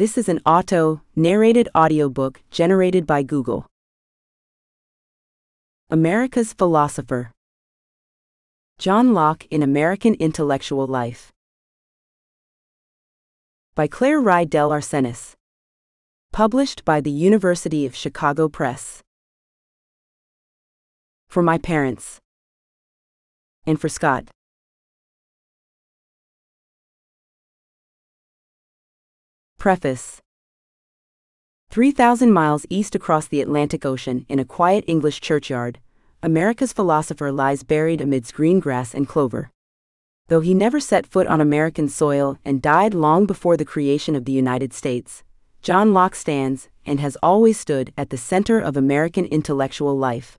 This is an auto narrated audiobook generated by Google. America's Philosopher John Locke in American Intellectual Life. By Claire Rydell Arcenas. Published by the University of Chicago Press. For my parents. And for Scott. Preface 3,000 miles east across the Atlantic Ocean, in a quiet English churchyard, America's philosopher lies buried amidst green grass and clover. Though he never set foot on American soil and died long before the creation of the United States, John Locke stands, and has always stood, at the center of American intellectual life.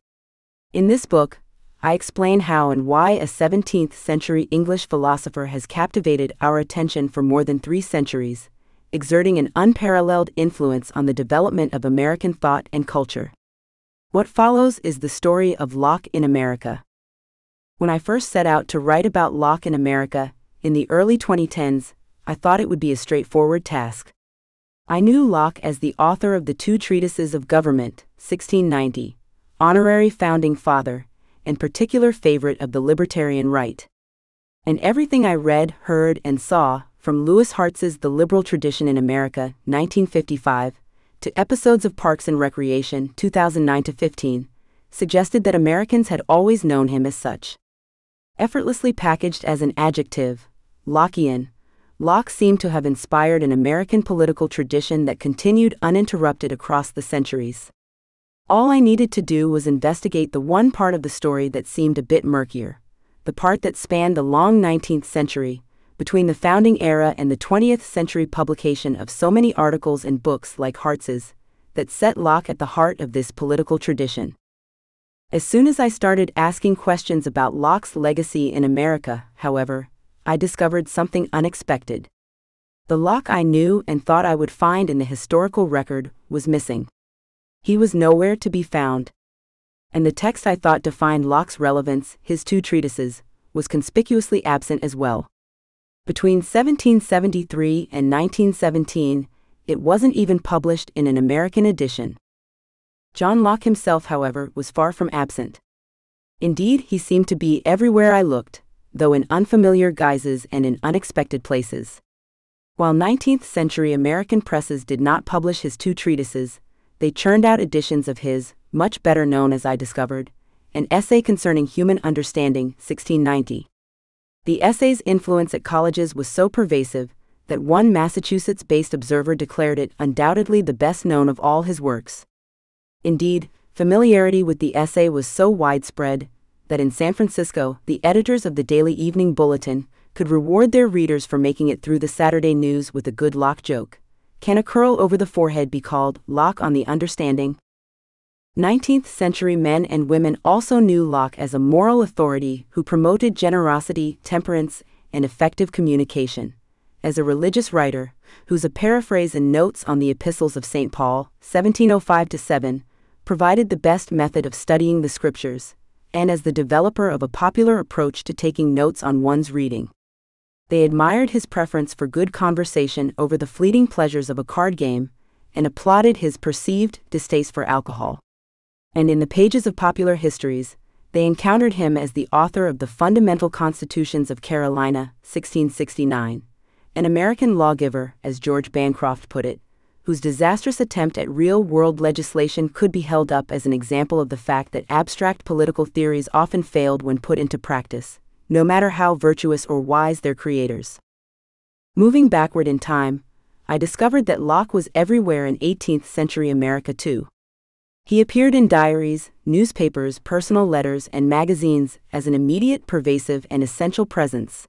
In this book, I explain how and why a 17th century English philosopher has captivated our attention for more than three centuries exerting an unparalleled influence on the development of American thought and culture. What follows is the story of Locke in America. When I first set out to write about Locke in America, in the early 2010s, I thought it would be a straightforward task. I knew Locke as the author of the two treatises of government, 1690, honorary founding father, and particular favorite of the libertarian right. And everything I read, heard, and saw from Louis Hartz's The Liberal Tradition in America, 1955, to episodes of Parks and Recreation, 2009 15, suggested that Americans had always known him as such. Effortlessly packaged as an adjective, Lockean, Locke seemed to have inspired an American political tradition that continued uninterrupted across the centuries. All I needed to do was investigate the one part of the story that seemed a bit murkier, the part that spanned the long 19th century, between the founding era and the 20th century publication of so many articles and books like Hartz's, that set Locke at the heart of this political tradition. As soon as I started asking questions about Locke's legacy in America, however, I discovered something unexpected. The Locke I knew and thought I would find in the historical record was missing. He was nowhere to be found. And the text I thought defined Locke's relevance, his two treatises, was conspicuously absent as well. Between 1773 and 1917, it wasn't even published in an American edition. John Locke himself, however, was far from absent. Indeed, he seemed to be everywhere I looked, though in unfamiliar guises and in unexpected places. While 19th century American presses did not publish his two treatises, they churned out editions of his, much better known as I discovered, an essay concerning human understanding, 1690. The essay's influence at colleges was so pervasive that one Massachusetts based observer declared it undoubtedly the best known of all his works. Indeed, familiarity with the essay was so widespread that in San Francisco, the editors of the Daily Evening Bulletin could reward their readers for making it through the Saturday news with a good Locke joke. Can a curl over the forehead be called lock on the understanding? 19th century men and women also knew Locke as a moral authority who promoted generosity, temperance, and effective communication. As a religious writer, whose a paraphrase and notes on the epistles of St. Paul, 1705 7, provided the best method of studying the scriptures, and as the developer of a popular approach to taking notes on one's reading. They admired his preference for good conversation over the fleeting pleasures of a card game, and applauded his perceived distaste for alcohol and in the pages of popular histories, they encountered him as the author of the Fundamental Constitutions of Carolina, 1669, an American lawgiver, as George Bancroft put it, whose disastrous attempt at real world legislation could be held up as an example of the fact that abstract political theories often failed when put into practice, no matter how virtuous or wise their creators. Moving backward in time, I discovered that Locke was everywhere in 18th century America too. He appeared in diaries, newspapers, personal letters, and magazines as an immediate, pervasive, and essential presence.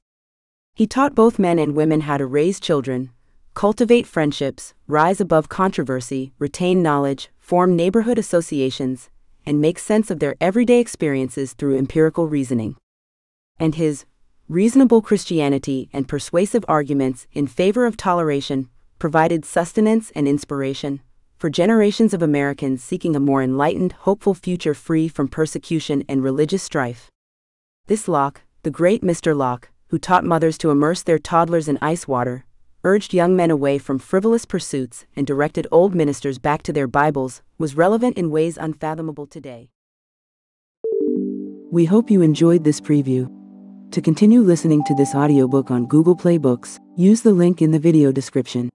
He taught both men and women how to raise children, cultivate friendships, rise above controversy, retain knowledge, form neighborhood associations, and make sense of their everyday experiences through empirical reasoning. And his reasonable Christianity and persuasive arguments in favor of toleration provided sustenance and inspiration for generations of Americans seeking a more enlightened, hopeful future free from persecution and religious strife. This Locke, the great Mr. Locke, who taught mothers to immerse their toddlers in ice water, urged young men away from frivolous pursuits and directed old ministers back to their Bibles, was relevant in ways unfathomable today. We hope you enjoyed this preview. To continue listening to this audiobook on Google Play Books, use the link in the video description.